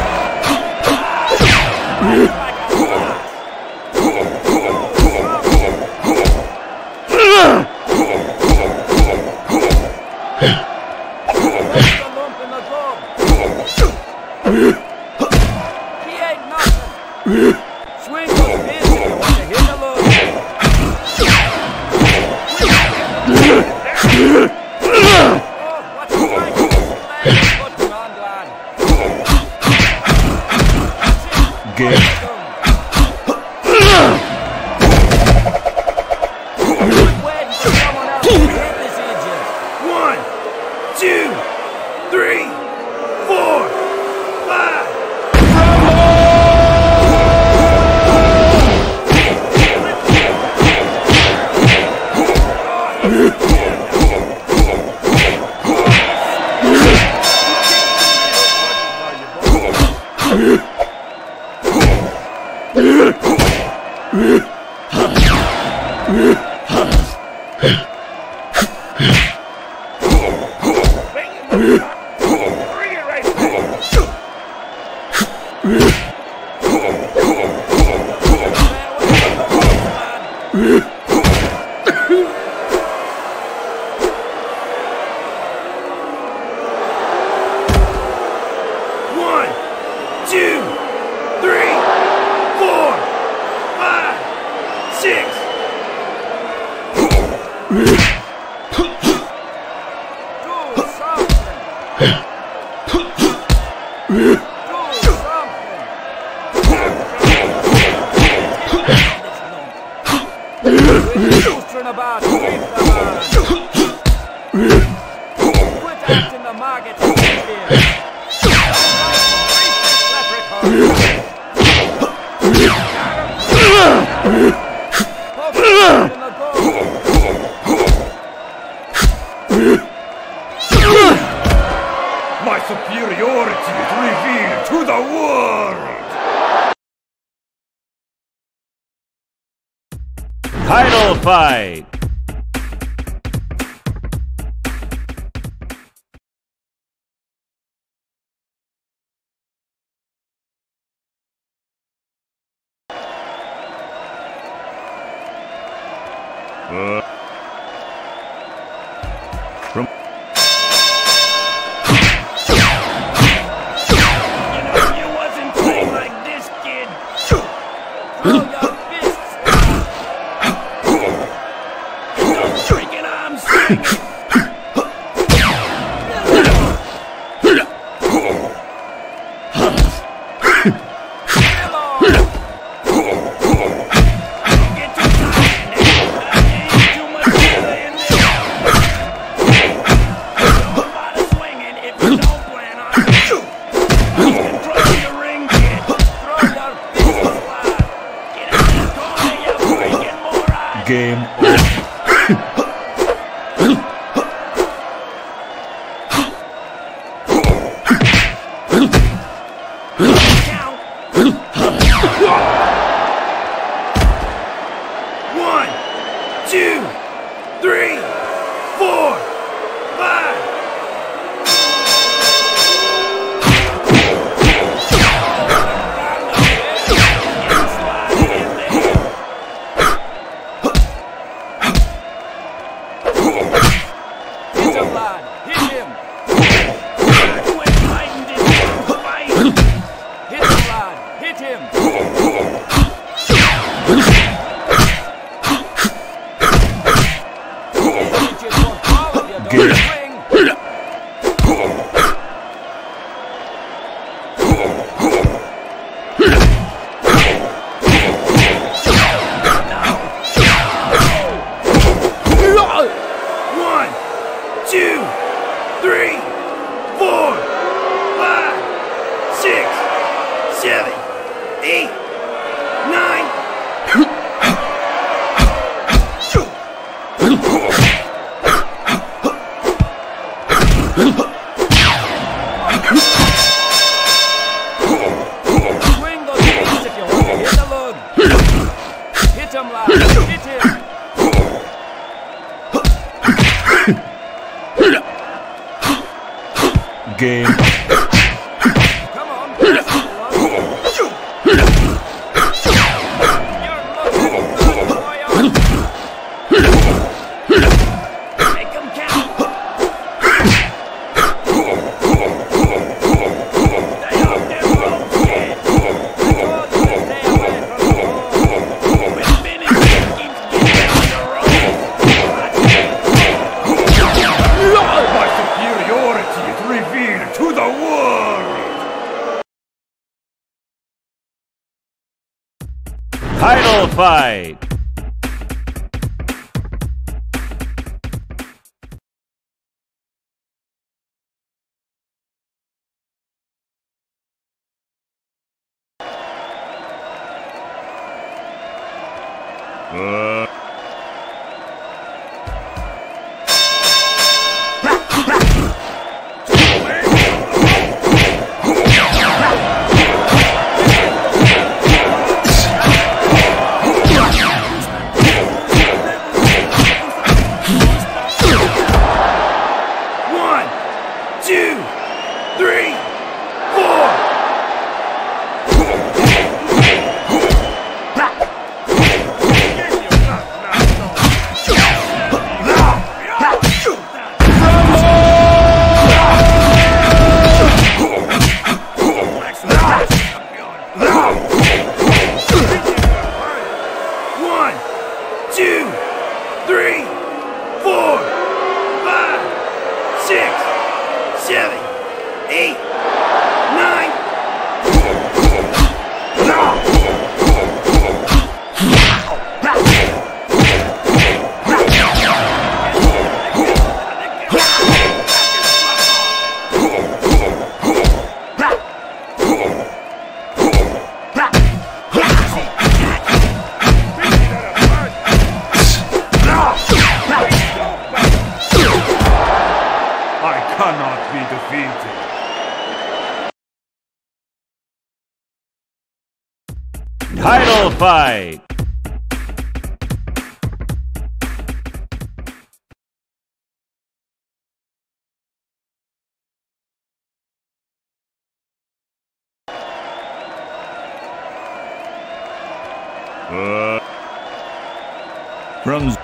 [SPEAKER 9] From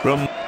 [SPEAKER 1] from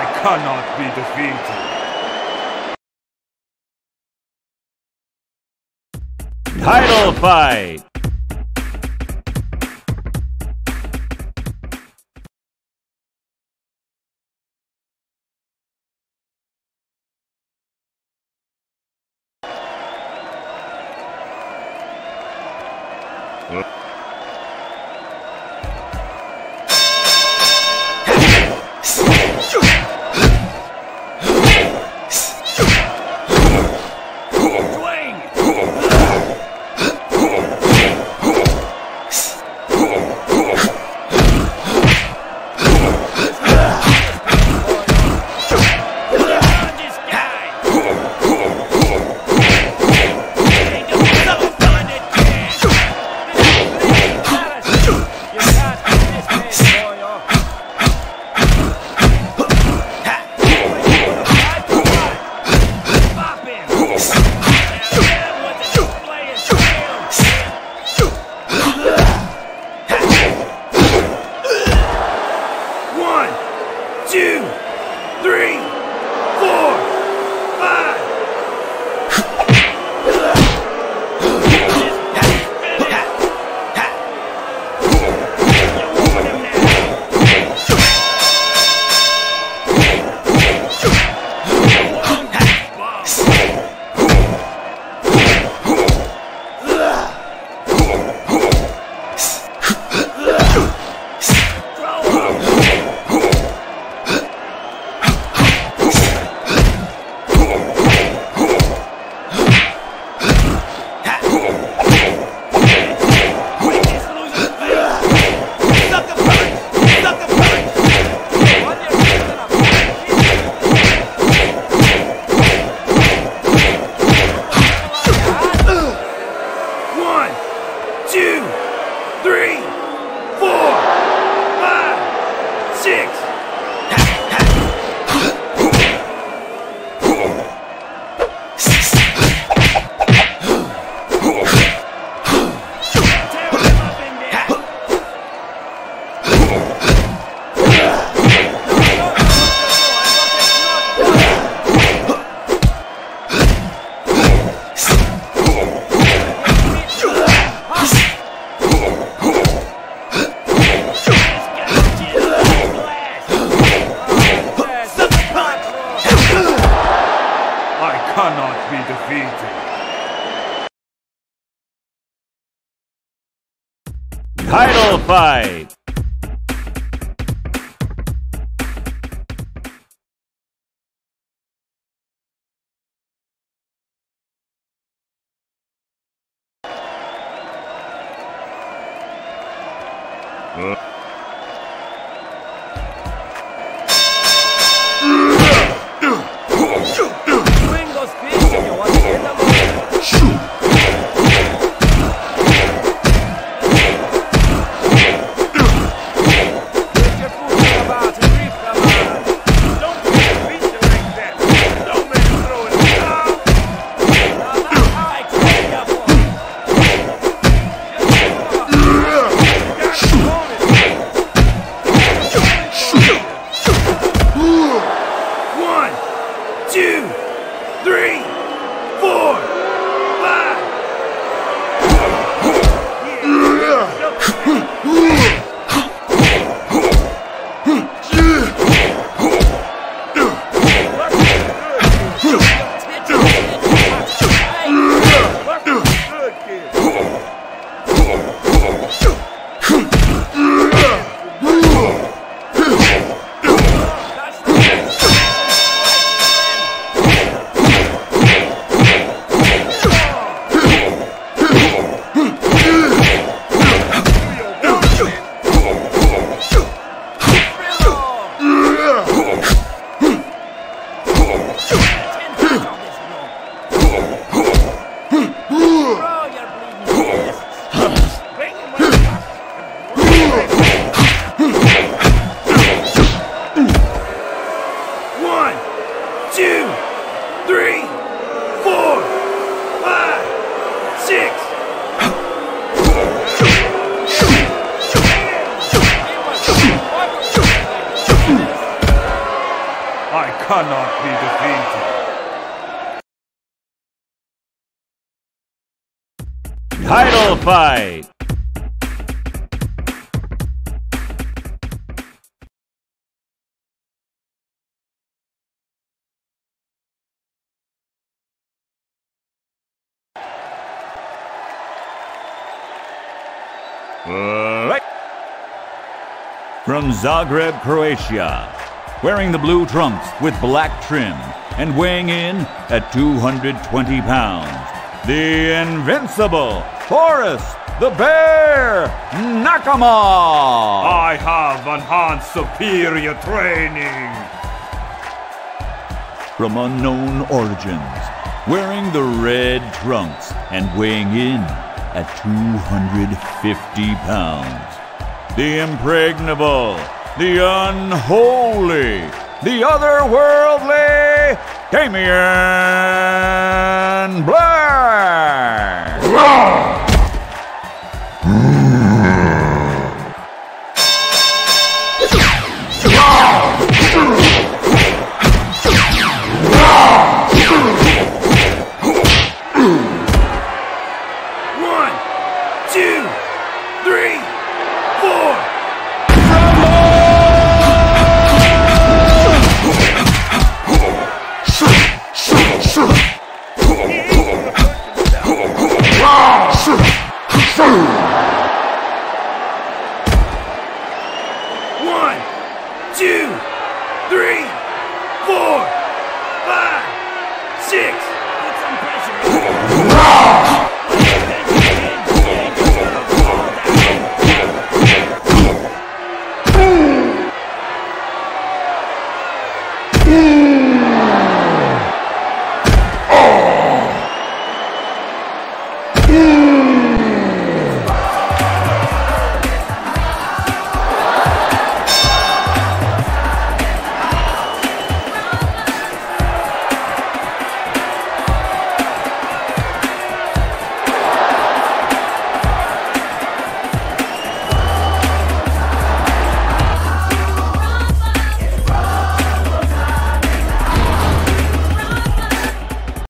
[SPEAKER 2] I cannot be defeated.
[SPEAKER 1] Title fight.
[SPEAKER 2] two, three.
[SPEAKER 1] From Zagreb, Croatia, wearing the blue trunks with black trim and weighing in at 220 pounds, the invincible Boris the Bear Knokimov.
[SPEAKER 2] I have enhanced superior training.
[SPEAKER 1] From unknown origins, wearing the red trunks and weighing in at 250 pounds. The impregnable, the unholy, the otherworldly Damien Black.